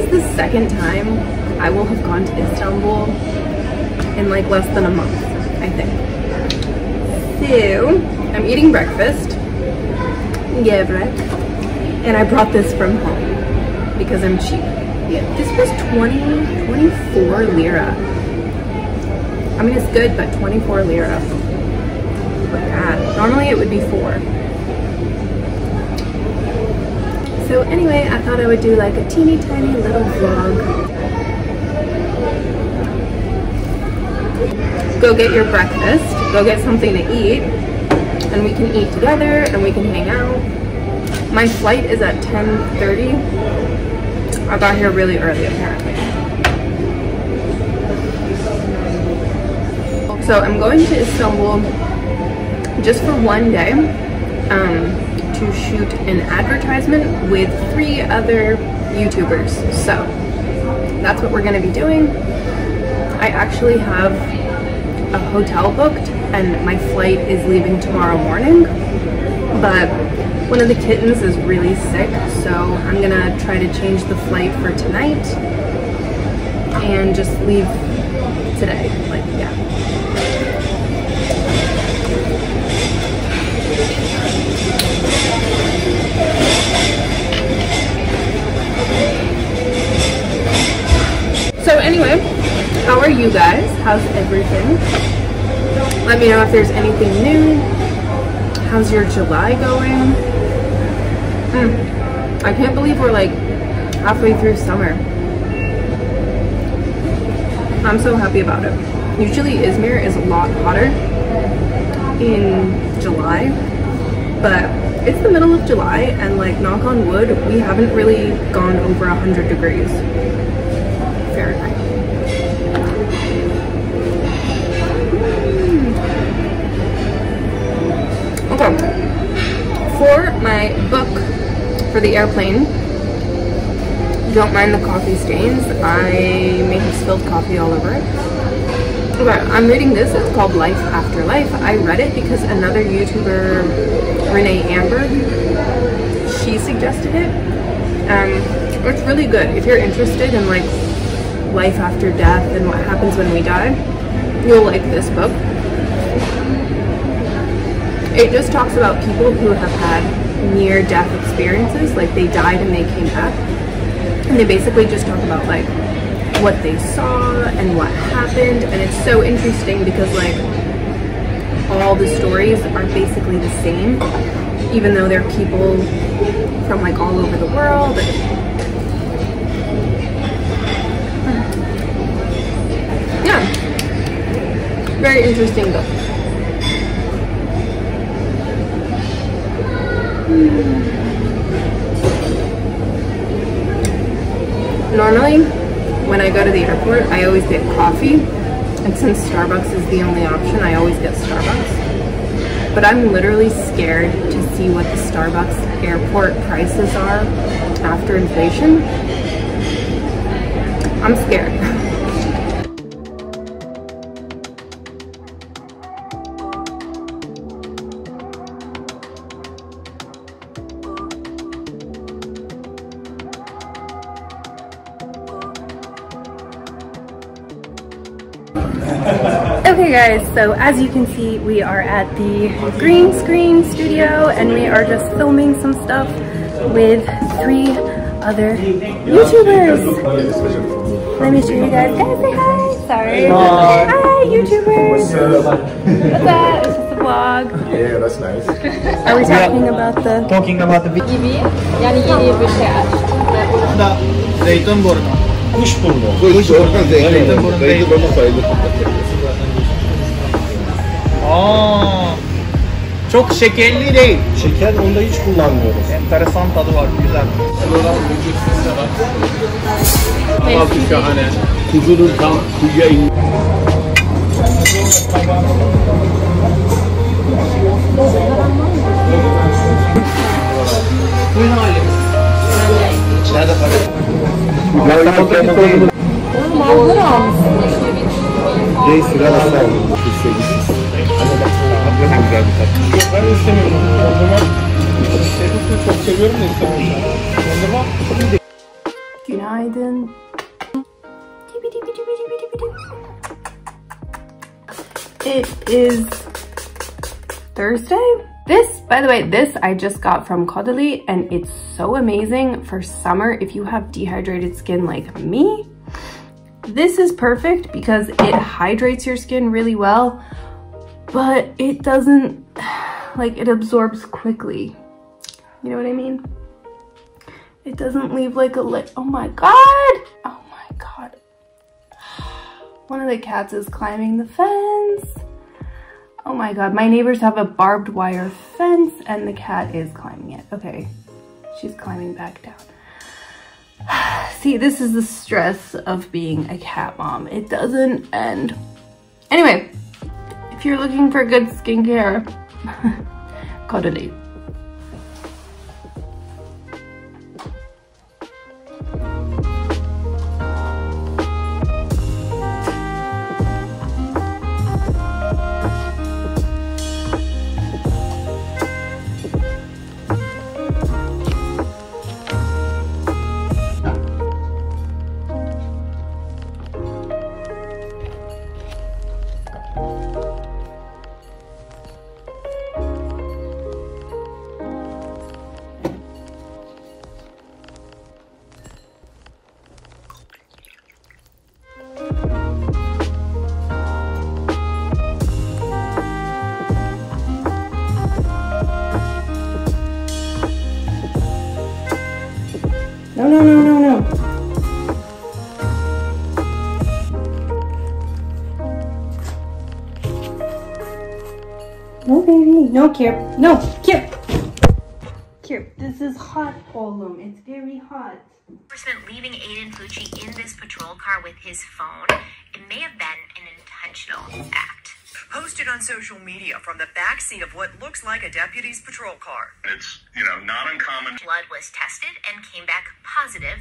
is the second time I will have gone to Istanbul in like less than a month, I think. So, I'm eating breakfast. Gevrek. And I brought this from home because I'm cheap. Yeah, this was 20, 24 lira. I mean, it's good, but 24 lira. Look at that. Normally it would be four. So anyway, I thought I would do like a teeny tiny little vlog. Go get your breakfast, go get something to eat, and we can eat together and we can hang out. My flight is at 10.30. I got here really early apparently. So I'm going to Istanbul just for one day um, to shoot an advertisement with three other YouTubers. So that's what we're gonna be doing. I actually have a hotel booked and my flight is leaving tomorrow morning, but one of the kittens is really sick, so I'm gonna try to change the flight for tonight and just leave today, like, yeah. So anyway, how are you guys? How's everything? Let me know if there's anything new. How's your July going? Mm, I can't believe we're like halfway through summer. I'm so happy about it. Usually Izmir is a lot hotter in July, but it's the middle of July and like knock on wood, we haven't really gone over 100 degrees for my book for the airplane, don't mind the coffee stains. I may have spilled coffee all over it. Okay, I'm reading this. It's called Life After Life. I read it because another YouTuber, Renee Amber, she suggested it. Um, it's really good. If you're interested in like life after death and what happens when we die, you'll like this book. It just talks about people who have had near-death experiences, like they died and they came back. And they basically just talk about like what they saw and what happened. And it's so interesting because like all the stories are basically the same even though they're people from like all over the world. Hmm. Yeah. Very interesting book normally when I go to the airport, I always get coffee. And since Starbucks is the only option, I always get Starbucks. But I'm literally scared to see what the Starbucks airport prices are after inflation. I'm scared. guys, so as you can see, we are at the green screen studio and we are just filming some stuff with three other YouTubers. Let me show you guys. Guys, say hi. Sorry. Hi. Hi, YouTubers. What's up? It's just a vlog. Yeah, that's nice. Are we talking about the... Talking about the video. gibi yani yeni bir şey açtım. Da Zeytinburnu. Kuşburnu. Kuşburnu. Zeytinburnu. Zeytinburnu sayılır. Aa, çok şekerli değil. Şeker onda hiç kullanmıyoruz. Enteresan tadı var, güzel. Şuradan böcüksüz de var. Altı şahane. Kuzunun tam kuya in. Buyurun ailemiz. Nerede para? İstanbul'daki sorumlu. Oğlum aldılar almışsın. Değil, sigara sağlıyor. Hakikaten güzel. Günaydın. It is Thursday. This, by the way, this I just got from Caudalie and it's so amazing for summer if you have dehydrated skin like me. This is perfect because it hydrates your skin really well, but it doesn't, like it absorbs quickly. You know what I mean? It doesn't leave like a lit. Oh my god! Oh my god. One of the cats is climbing the fence. Oh my god, my neighbors have a barbed wire fence and the cat is climbing it. Okay, she's climbing back down. See, this is the stress of being a cat mom. It doesn't end. Anyway, if you're looking for good skincare, go to date. No, Kip. No, Kip. Kip, this is hot, Olum. It's very hot. enforcement leaving Aiden Fucci in this patrol car with his phone, it may have been an intentional act. Posted on social media from the backseat of what looks like a deputy's patrol car. It's, you know, not uncommon. Blood was tested and came back positive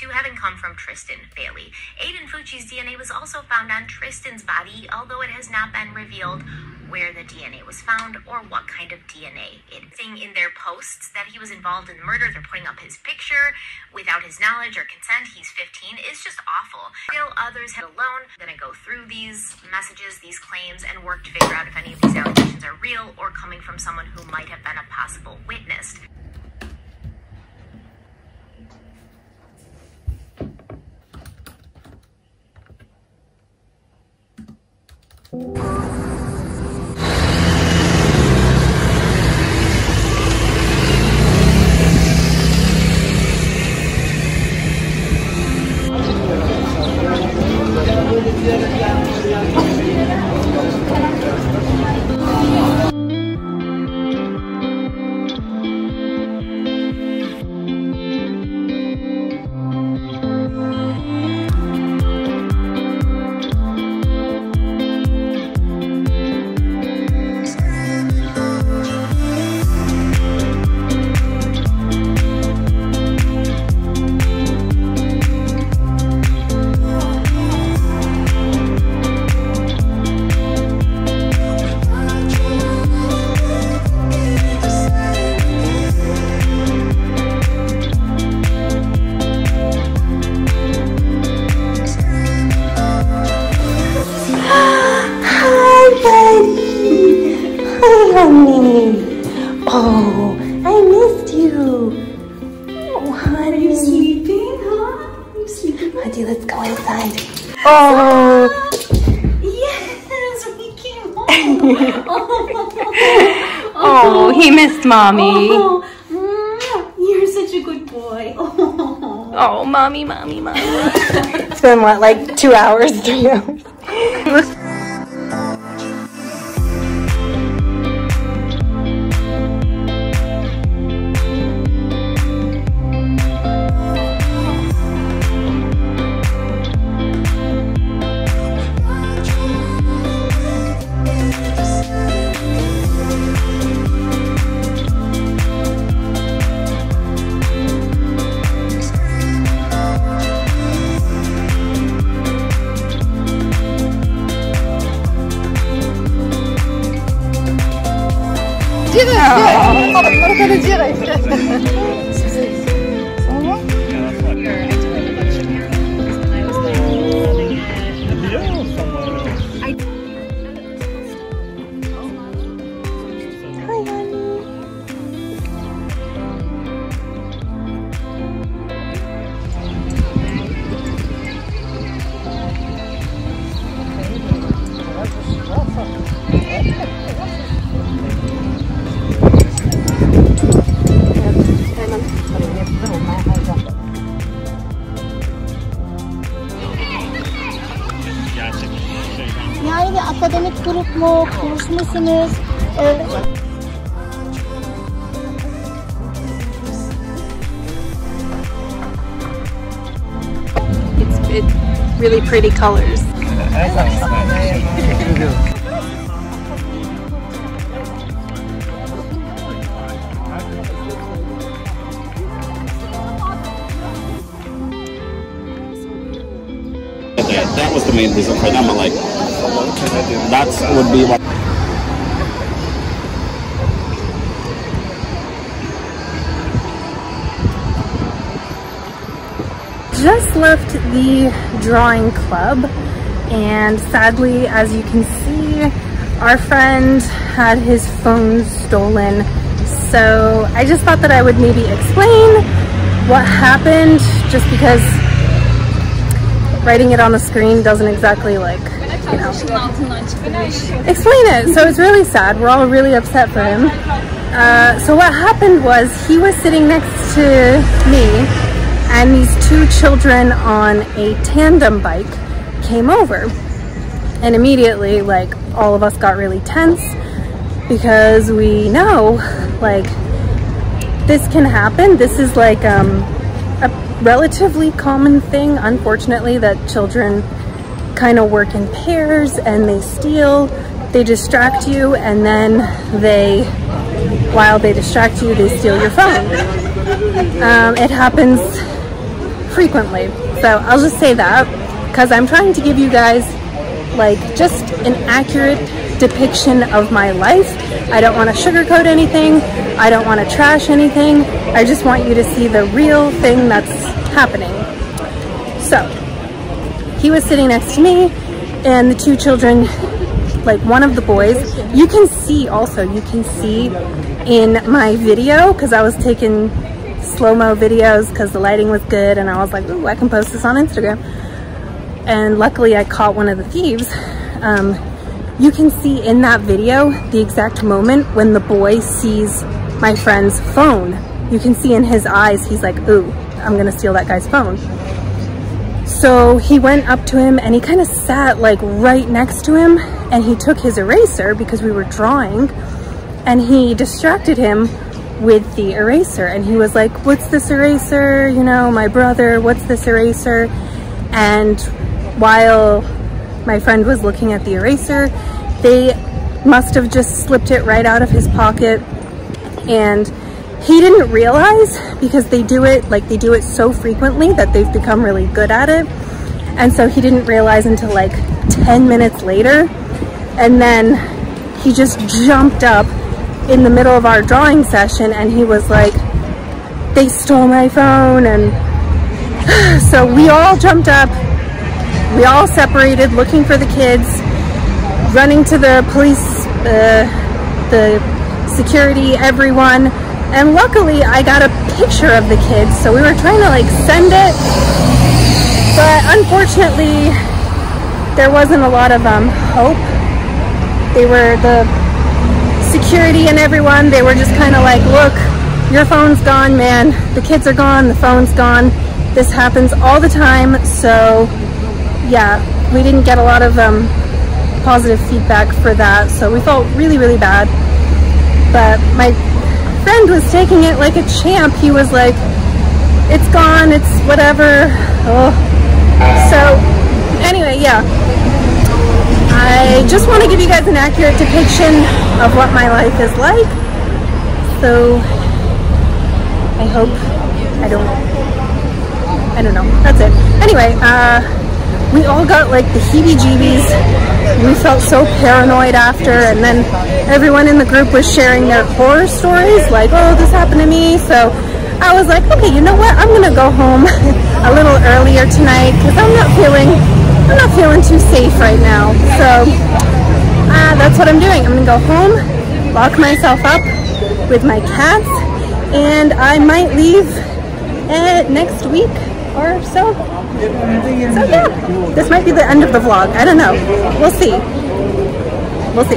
to having come from Tristan Bailey. Aiden Fucci's DNA was also found on Tristan's body, although it has not been revealed where the DNA was found or what kind of DNA it thing in their posts that he was involved in the murder. They're putting up his picture without his knowledge or consent. He's 15. It's just awful. Still others had alone. I'm gonna go through these messages, these claims, and work to figure out if any of these allegations are real or coming from someone who might have been a possible witness. Let's go inside. Oh. Yes, we came home. Oh, he missed mommy. Oh, mm, you're such a good boy. Oh. Oh, mommy, mommy, mommy. It's been what, like two hours, three hours? Mu, kurs musunuz? It's it, really pretty colors. That, that was the main reason for them. Like, that would be what. Just left the drawing club and sadly as you can see our friend had his phone stolen. So I just thought that I would maybe explain what happened just because writing it on the screen doesn't exactly like you know explain it. So it's really sad. We're all really upset for him. Uh, so what happened was he was sitting next to me and these two children on a tandem bike came over. And immediately like all of us got really tense because we know like this can happen. This is like um, a relatively common thing unfortunately that children kind of work in pairs and they steal they distract you and then they while they distract you they steal your phone. Um, it happens frequently. So I'll just say that because I'm trying to give you guys like just an accurate depiction of my life. I don't want to sugarcoat anything. I don't want to trash anything. I just want you to see the real thing that's happening. So he was sitting next to me and the two children, like one of the boys, you can see also, you can see in my video because I was taking slow-mo videos because the lighting was good and I was like, ooh, I can post this on Instagram. And luckily I caught one of the thieves. Um, you can see in that video the exact moment when the boy sees my friend's phone. You can see in his eyes, he's like, ooh, I'm gonna steal that guy's phone. So he went up to him and he kind of sat like right next to him and he took his eraser because we were drawing and he distracted him with the eraser and he was like what's this eraser? You know my brother what's this eraser? And while my friend was looking at the eraser they must have just slipped it right out of his pocket. And he didn't realize because they do it like they do it so frequently that they've become really good at it. And so he didn't realize until like 10 minutes later. And then he just jumped up in the middle of our drawing session and he was like, they stole my phone and so we all jumped up, we all separated looking for the kids, running to the police, uh, the security, everyone, and luckily I got a picture of the kids so we were trying to like send it. But unfortunately there wasn't a lot of um, hope. They were the security and everyone, they were just kind of like, look, your phone's gone, man. The kids are gone, the phone's gone. This happens all the time. So yeah, we didn't get a lot of um, positive feedback for that. So we felt really, really bad. But my friend was taking it like a champ. He was like, it's gone, it's whatever. Oh. So anyway, yeah. I just want to give you guys an accurate depiction of what my life is like. So I hope I don't I don't know. That's it. Anyway, uh we all got like the heebie-jeebies we felt so paranoid after and then everyone in the group was sharing their horror stories like oh this happened to me so I was like okay you know what I'm gonna go home a little earlier tonight because I'm not feeling I'm not feeling too safe right now so uh, that's what I'm doing I'm gonna go home lock myself up with my cats and I might leave uh, next week or so so yeah, this might be the end of the vlog. I don't know. We'll see. We'll see.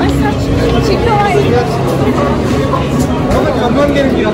Ay saçını çekiyorlar. Ama kamyon gerekiyor.